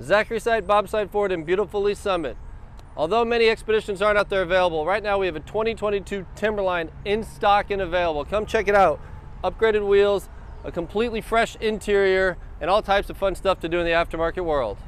Zachary Sight, Bob Sight Ford and beautiful Lee Summit. Although many Expeditions aren't out there available, right now we have a 2022 Timberline in stock and available. Come check it out. Upgraded wheels, a completely fresh interior, and all types of fun stuff to do in the aftermarket world.